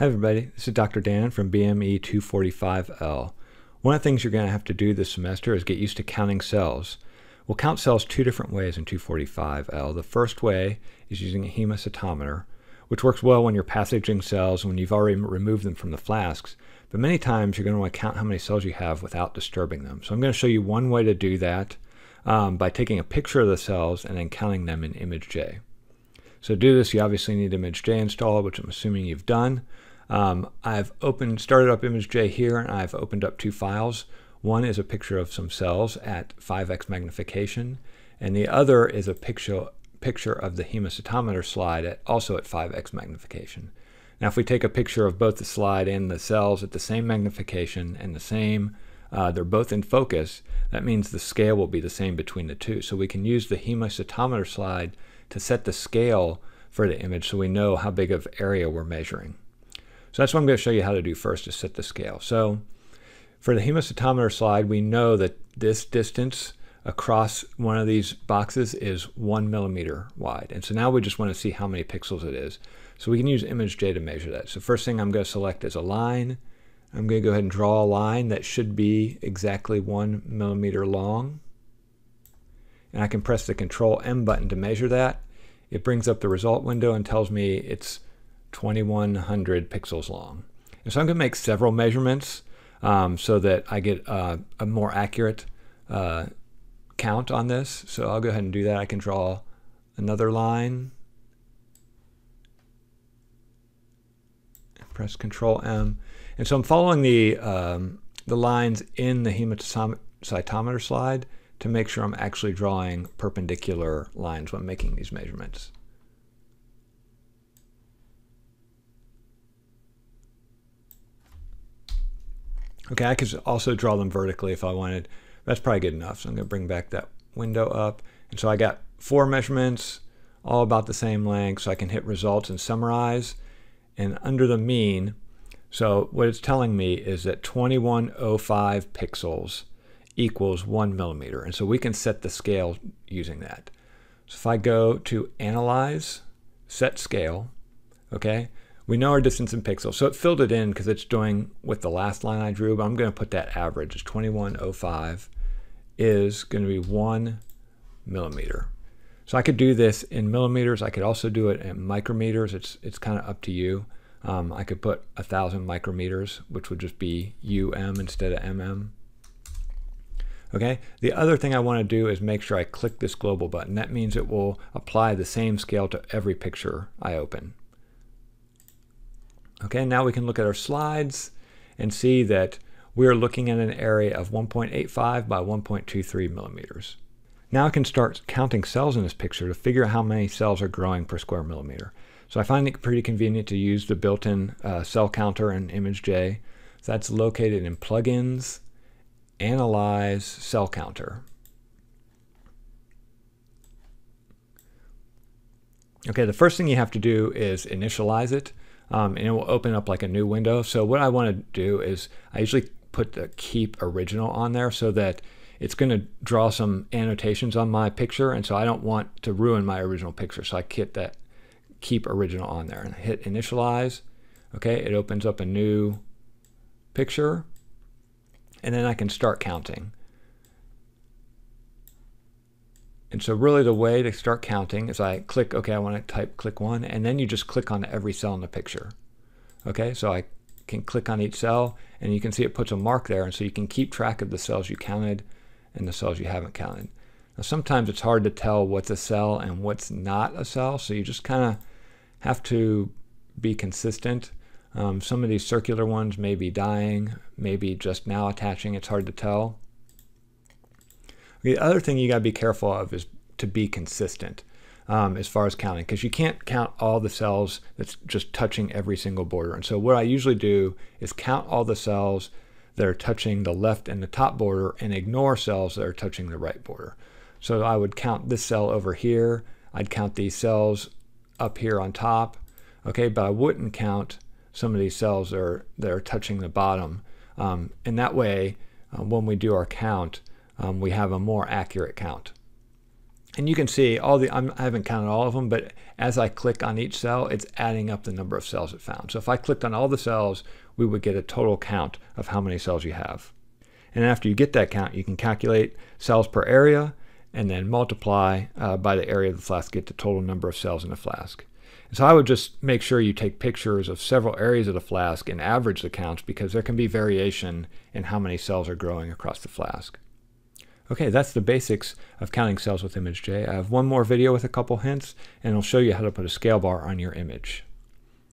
Hi everybody, this is Dr. Dan from BME 245L. One of the things you're going to have to do this semester is get used to counting cells. We'll count cells two different ways in 245L. The first way is using a hemocytometer, which works well when you're passaging cells when you've already removed them from the flasks, but many times you're going to want to count how many cells you have without disturbing them. So I'm going to show you one way to do that um, by taking a picture of the cells and then counting them in ImageJ. So to do this, you obviously need ImageJ installed, which I'm assuming you've done. Um, I've opened, started up ImageJ here, and I've opened up two files. One is a picture of some cells at 5x magnification, and the other is a picture, picture of the hemocytometer slide at also at 5x magnification. Now, if we take a picture of both the slide and the cells at the same magnification and the same, uh, they're both in focus, that means the scale will be the same between the two. So we can use the hemocytometer slide to set the scale for the image so we know how big of area we're measuring. So that's what I'm going to show you how to do first to set the scale. So for the hemocytometer slide, we know that this distance across one of these boxes is one millimeter wide. And so now we just want to see how many pixels it is. So we can use ImageJ to measure that. So first thing I'm going to select is a line. I'm going to go ahead and draw a line that should be exactly one millimeter long. And I can press the Control M button to measure that. It brings up the result window and tells me it's 2100 pixels long. And so I'm going to make several measurements um, so that I get uh, a more accurate uh, count on this. So I'll go ahead and do that. I can draw another line. Press Control M. And so I'm following the, um, the lines in the hemocytometer slide to make sure I'm actually drawing perpendicular lines when making these measurements. Okay, I could also draw them vertically if I wanted. That's probably good enough. So I'm going to bring back that window up. And so I got four measurements, all about the same length. So I can hit results and summarize. And under the mean, so what it's telling me is that 2105 pixels equals one millimeter. And so we can set the scale using that. So if I go to analyze, set scale, okay, we know our distance in pixels. So it filled it in because it's doing with the last line I drew, but I'm going to put that average. It's 2105 is going to be one millimeter. So I could do this in millimeters. I could also do it in micrometers. It's, it's kind of up to you. Um, I could put a thousand micrometers, which would just be UM instead of MM. Okay, the other thing I want to do is make sure I click this global button. That means it will apply the same scale to every picture I open. Okay, now we can look at our slides and see that we're looking at an area of 1.85 by 1.23 millimeters. Now I can start counting cells in this picture to figure out how many cells are growing per square millimeter. So I find it pretty convenient to use the built-in uh, cell counter in ImageJ. That's located in Plugins, Analyze, Cell Counter. Okay, the first thing you have to do is initialize it um, and it will open up like a new window. So what I want to do is I usually put the keep original on there so that it's going to draw some annotations on my picture and so I don't want to ruin my original picture. So I hit that keep original on there and hit initialize. Okay it opens up a new picture and then I can start counting And so really the way to start counting is I click, okay, I want to type click one, and then you just click on every cell in the picture. Okay, so I can click on each cell and you can see it puts a mark there and so you can keep track of the cells you counted and the cells you haven't counted. Now sometimes it's hard to tell what's a cell and what's not a cell, so you just kind of have to be consistent. Um, some of these circular ones may be dying, maybe just now attaching, it's hard to tell. The other thing you got to be careful of is to be consistent um, as far as counting, because you can't count all the cells that's just touching every single border. And so what I usually do is count all the cells that are touching the left and the top border and ignore cells that are touching the right border. So I would count this cell over here. I'd count these cells up here on top. Okay, but I wouldn't count some of these cells that are, that are touching the bottom. Um, and that way, uh, when we do our count, um, we have a more accurate count. And you can see all the, I'm, I have not counted all of them, but as I click on each cell, it's adding up the number of cells it found. So if I clicked on all the cells, we would get a total count of how many cells you have. And after you get that count, you can calculate cells per area and then multiply uh, by the area of the flask to get the total number of cells in the flask. And so I would just make sure you take pictures of several areas of the flask and average the counts because there can be variation in how many cells are growing across the flask. Okay, that's the basics of counting cells with ImageJ. I have one more video with a couple hints, and it'll show you how to put a scale bar on your image.